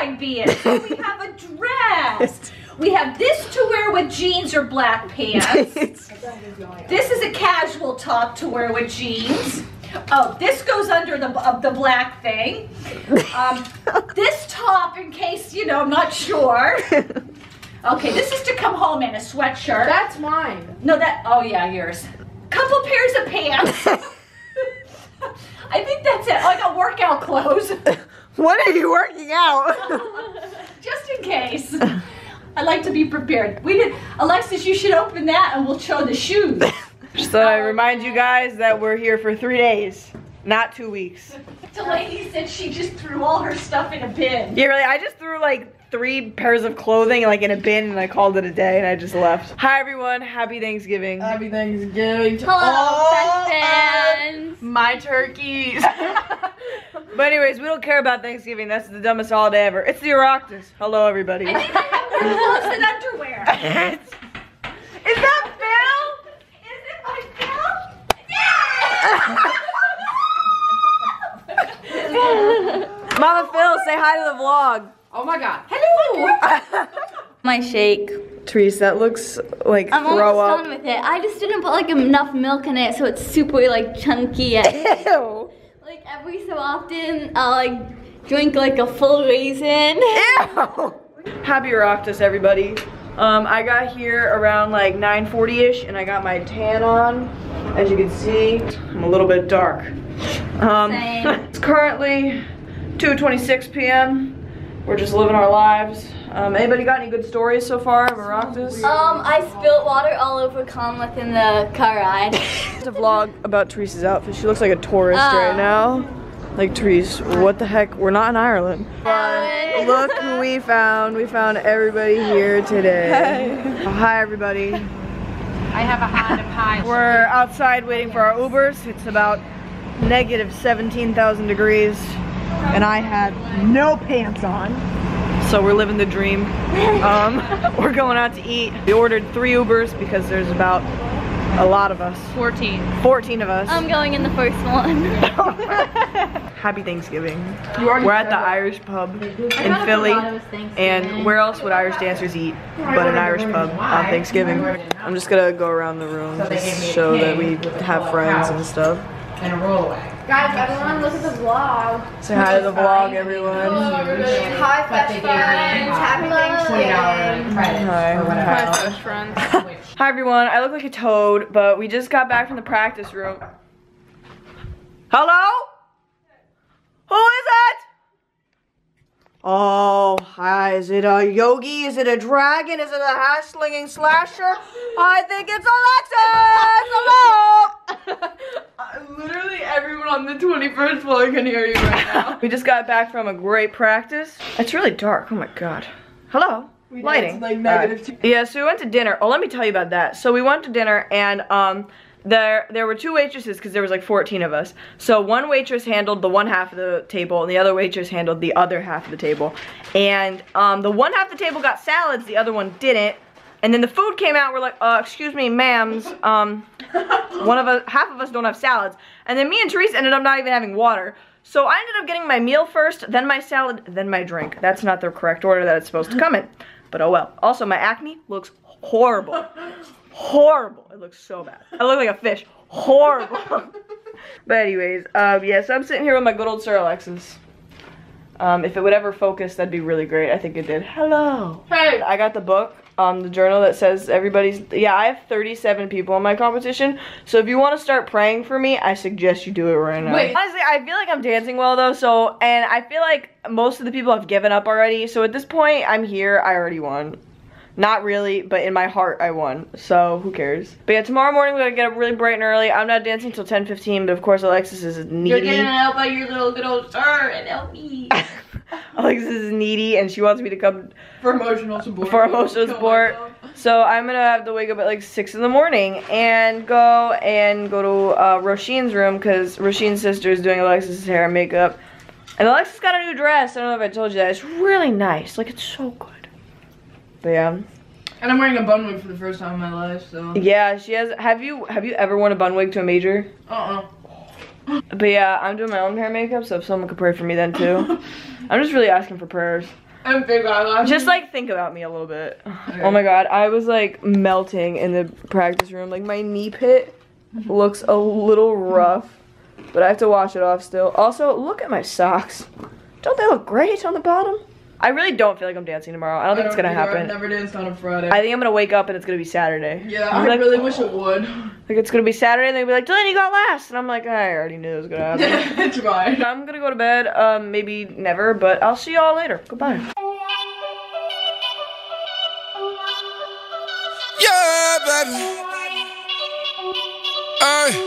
Valentine being. So we have a dress. We have this to wear with jeans or black pants. This is a casual top to wear with jeans. Oh, this goes under the uh, the black thing. Um, this top, in case you know, I'm not sure. Okay, this is to come home in a sweatshirt. That's mine. No, that. Oh yeah, yours. Couple pairs of pants. I think that's it. Oh, I got workout clothes, what are you working out? just in case. I like to be prepared. We did, Alexis. You should open that, and we'll show the shoes. Just thought I um, remind you guys that we're here for three days, not two weeks. The lady said she just threw all her stuff in a bin. Yeah, really, I just threw like three pairs of clothing like in a bin and I called it a day and I just left. Hi everyone, happy Thanksgiving. Happy Thanksgiving to Hello, all fans. my turkeys. But anyways, we don't care about Thanksgiving. That's the dumbest holiday ever. It's the Oireachtas. Hello everybody. I think I have more clothes underwear. Is that Phil? Is it my Phil? Yeah! Mama Phil, say hi to the vlog. oh my god. Hello. My shake. Therese, that looks like I'm throw almost up. done with it. I just didn't put like enough milk in it, so it's super like chunky. Ew. Like every so often, I'll like drink like a full raisin. Ew. Happy Oireachtas, everybody. Um, I got here around like 9.40ish and I got my tan on. As you can see, I'm a little bit dark. Um, it's currently 2.26 p.m. We're just living our lives. Um, anybody got any good stories so far of Oireachtas? Um, I spilled water all over Conleth in the car ride. It's a vlog about Teresa's outfit. She looks like a tourist right now. Like Therese, what the heck? We're not in Ireland. Ireland. Look who we found. We found everybody here today. Hi everybody. I have a hand of pie. We're outside waiting for our Ubers. It's about negative 17,000 degrees and I had no pants on. So we're living the dream. Um, we're going out to eat. We ordered three Ubers because there's about a lot of us. 14. 14 of us. I'm going in the first one. Happy Thanksgiving. We're at the said. Irish pub in Philly. And where else would Irish dancers eat but an Irish pub on Thanksgiving? I'm just gonna go around the room just show that we have friends and stuff. And a roll away. Guys, everyone look at the vlog. Say hi to the vlog, everyone. Hi, best friends. Happy Thanksgiving. Hi. friends. Hi everyone. I look like a toad, but we just got back from the practice room. Hello? Who is it? Oh, hi. Is it a yogi? Is it a dragon? Is it a hash slinging slasher? I think it's Alexis! Hello! Literally everyone on the 21st floor can hear you right now. we just got back from a great practice. It's really dark. Oh my god. Hello. We Lighting. like negative Alright. Yeah, so we went to dinner. Oh, let me tell you about that. So we went to dinner and um there there were two waitresses because there was like 14 of us. So one waitress handled the one half of the table and the other waitress handled the other half of the table. And um the one half of the table got salads, the other one didn't. And then the food came out, we're like, uh, excuse me, ma'ams, um, one of us, half of us don't have salads. And then me and Therese ended up not even having water. So I ended up getting my meal first, then my salad, then my drink. That's not the correct order that it's supposed to come in. But oh well. Also, my acne looks horrible. Horrible. It looks so bad. I look like a fish. Horrible. but anyways, um, yeah, so I'm sitting here with my good old Sir Alexis. Um, if it would ever focus, that'd be really great. I think it did. Hello. Hey. I got the book, um, the journal that says everybody's. Yeah, I have 37 people in my competition. So if you want to start praying for me, I suggest you do it right now. Wait. Honestly, I feel like I'm dancing well though. So and I feel like most of the people have given up already. So at this point, I'm here. I already won. Not really, but in my heart, I won. So who cares? But yeah, tomorrow morning we gotta get up really bright and early. I'm not dancing till 10:15, but of course Alexis is You're needy. getting help by your little good old sir and help me. Alexis is needy, and she wants me to come For emotional support. for emotional support. So I'm gonna have to wake up at like six in the morning and go and go to uh, Roshin's room because Roshin's sister is doing Alexis's hair and makeup. And Alexis got a new dress. I don't know if I told you that. It's really nice. Like it's so good. But yeah, And I'm wearing a bun wig for the first time in my life, so. yeah. She has. Have you have you ever worn a bun wig to a major? Uh-uh. But yeah, I'm doing my own hair makeup, so if someone could pray for me then too. I'm just really asking for prayers. And big eyelash. Just like think about me a little bit. Oh my god, I was like melting in the practice room. Like my knee pit looks a little rough, but I have to wash it off still. Also, look at my socks. Don't they look great on the bottom? I really don't feel like I'm dancing tomorrow. I don't think it's gonna either. I've happen. never danced on a Friday. I think I'm gonna wake up and it's gonna be Saturday. yeah, I'll I be like, really wish it would. Like it's gonna be Saturday and they'll be like, Dylan, you got last. And I'm like, I already knew it was gonna happen. Try. I'm gonna go to bed, um, maybe never, but I'll see y'all later. Goodbye. Yeah, baby. Hey.